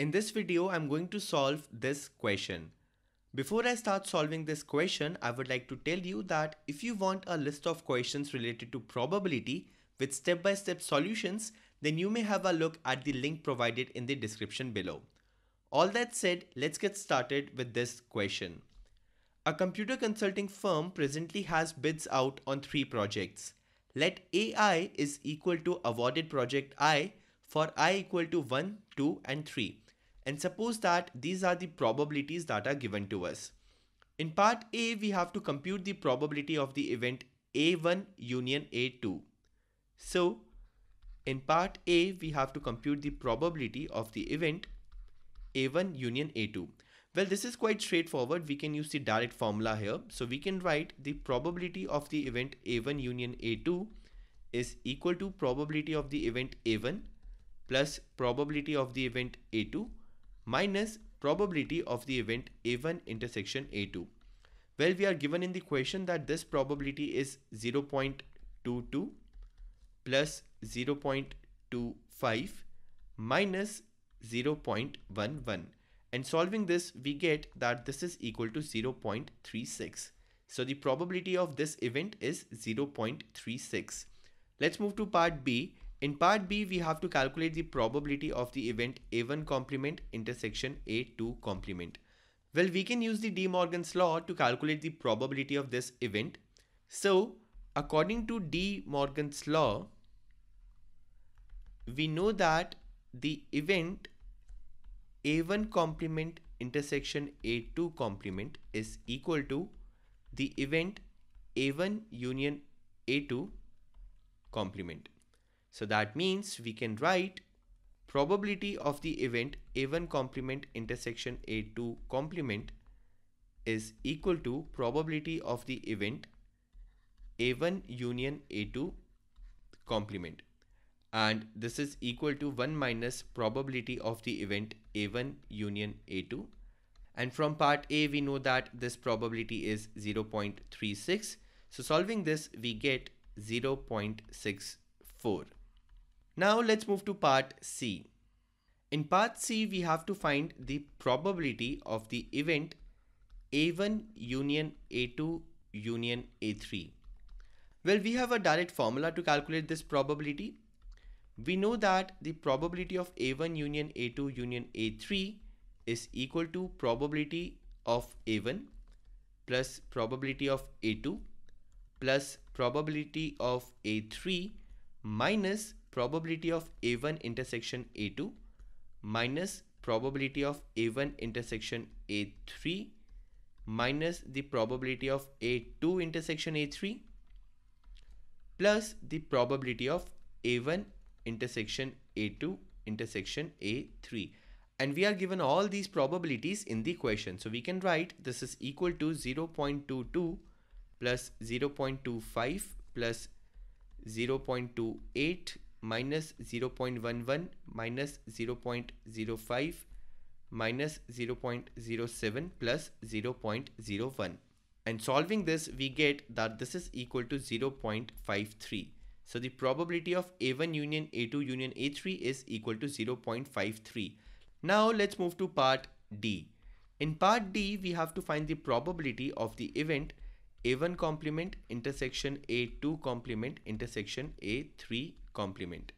In this video, I'm going to solve this question. Before I start solving this question, I would like to tell you that if you want a list of questions related to probability with step-by-step -step solutions, then you may have a look at the link provided in the description below. All that said, let's get started with this question. A computer consulting firm presently has bids out on three projects. Let AI is equal to awarded project I for i equal to 1, 2 and 3 and suppose that these are the probabilities that are given to us. In part A, we have to compute the probability of the event A1 union A2. So, in part A, we have to compute the probability of the event A1 union A2. Well, this is quite straightforward. We can use the direct formula here. So we can write the probability of the event A1 union A2 is equal to probability of the event A1 plus probability of the event A2 minus probability of the event A1 intersection A2. Well, we are given in the question that this probability is 0.22 plus 0.25 minus 0.11 and solving this we get that this is equal to 0.36. So the probability of this event is 0.36. Let's move to part B in part B, we have to calculate the probability of the event A1 complement intersection A2 complement. Well, we can use the De Morgan's law to calculate the probability of this event. So, according to De Morgan's law, we know that the event A1 complement intersection A2 complement is equal to the event A1 union A2 complement. So that means we can write probability of the event A1 complement intersection A2 complement is equal to probability of the event A1 union A2 complement. And this is equal to 1 minus probability of the event A1 union A2 and from part A we know that this probability is 0.36 so solving this we get 0.64 now let's move to part C. In part C, we have to find the probability of the event A1 union A2 union A3. Well, we have a direct formula to calculate this probability. We know that the probability of A1 union A2 union A3 is equal to probability of A1 plus probability of A2 plus probability of A3 minus probability of A1 intersection A2 minus probability of A1 intersection A3 minus the probability of A2 intersection A3 plus the probability of A1 intersection A2 intersection A3 and we are given all these probabilities in the question so we can write this is equal to 0.22 plus 0.25 plus 0.28 minus 0.11 minus 0.05 minus 0.07 plus 0.01 and solving this we get that this is equal to 0.53 so the probability of A1 union A2 union A3 is equal to 0.53 now let's move to part D. In part D we have to find the probability of the event A1 complement intersection A2 complement intersection A3 complement.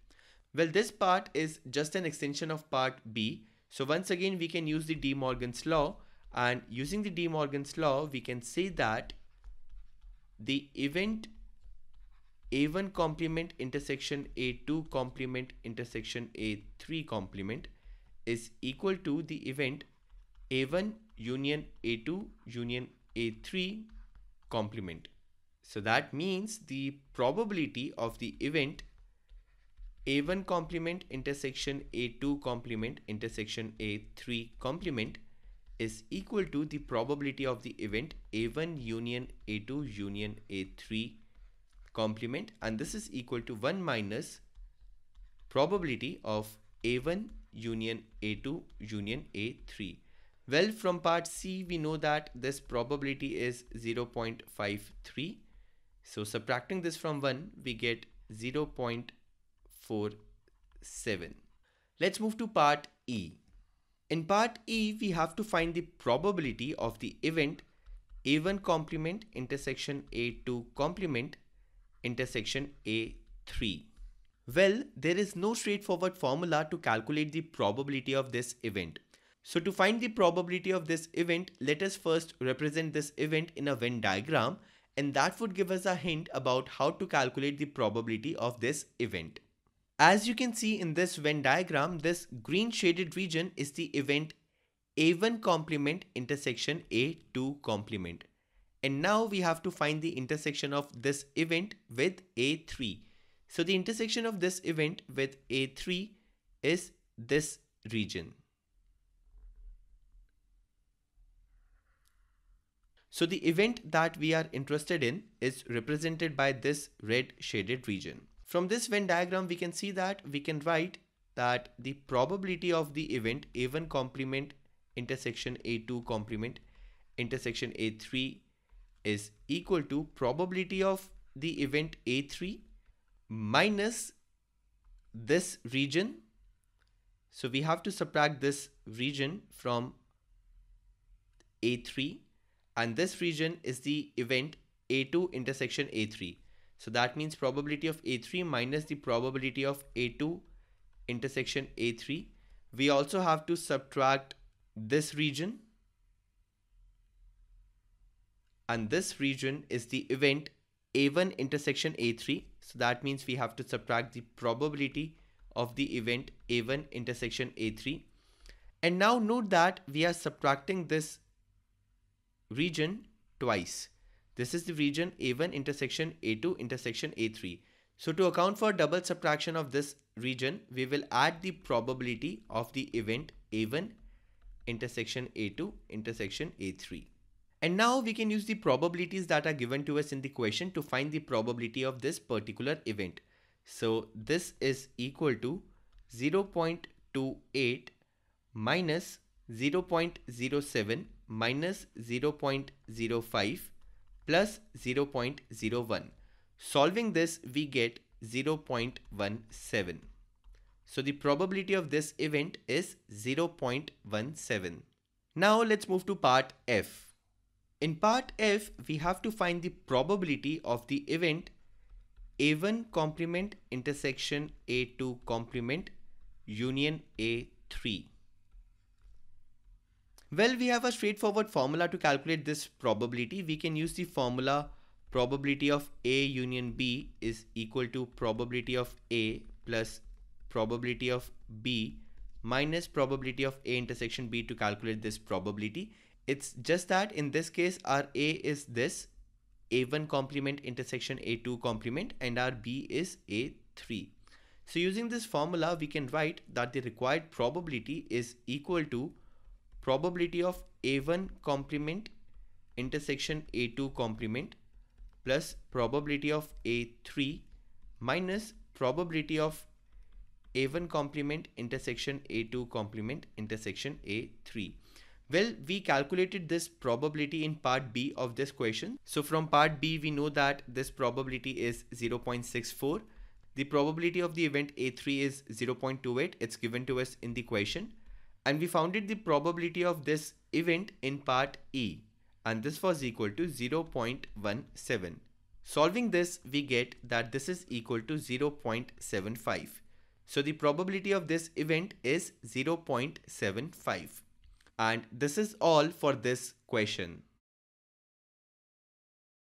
Well, this part is just an extension of part B. So once again, we can use the De Morgan's law and using the De Morgan's law, we can say that the event A1 complement intersection A2 complement intersection A3 complement is equal to the event A1 union A2 union A3 complement. So that means the probability of the event a1 complement intersection A2 complement intersection A3 complement is equal to the probability of the event A1 union A2 union A3 complement and this is equal to 1 minus probability of A1 union A2 union A3. Well, from part C, we know that this probability is 0.53. So subtracting this from 1, we get 0.53. 4, 7. Let's move to part E. In part E, we have to find the probability of the event A1 complement intersection A2 complement intersection A3. Well, there is no straightforward formula to calculate the probability of this event. So to find the probability of this event, let us first represent this event in a Venn diagram and that would give us a hint about how to calculate the probability of this event. As you can see in this Venn diagram, this green shaded region is the event A1 complement intersection A2 complement. And now we have to find the intersection of this event with A3. So the intersection of this event with A3 is this region. So the event that we are interested in is represented by this red shaded region. From this Venn diagram, we can see that we can write that the probability of the event A1 complement intersection A2 complement intersection A3 is equal to probability of the event A3 minus this region. So we have to subtract this region from A3 and this region is the event A2 intersection A3. So that means probability of A3 minus the probability of A2 intersection A3. We also have to subtract this region and this region is the event A1 intersection A3. So that means we have to subtract the probability of the event A1 intersection A3. And now note that we are subtracting this region twice. This is the region A1 intersection A2 intersection A3. So to account for double subtraction of this region, we will add the probability of the event A1 intersection A2 intersection A3. And now we can use the probabilities that are given to us in the question to find the probability of this particular event. So this is equal to 0.28 minus 0.07 minus 0.05 plus 0.01. Solving this, we get 0.17. So the probability of this event is 0.17. Now let's move to part F. In part F, we have to find the probability of the event A1 complement intersection A2 complement union A3. Well, we have a straightforward formula to calculate this probability. We can use the formula probability of A union B is equal to probability of A plus probability of B minus probability of A intersection B to calculate this probability. It's just that in this case our A is this A1 complement intersection A2 complement and our B is A3. So using this formula we can write that the required probability is equal to probability of A1 complement intersection A2 complement plus probability of A3 minus probability of A1 complement intersection A2 complement intersection A3. Well, we calculated this probability in part B of this question. So from part B, we know that this probability is 0.64. The probability of the event A3 is 0.28. It's given to us in the question and we founded the probability of this event in part E and this was equal to 0.17. Solving this we get that this is equal to 0.75. So the probability of this event is 0.75 and this is all for this question.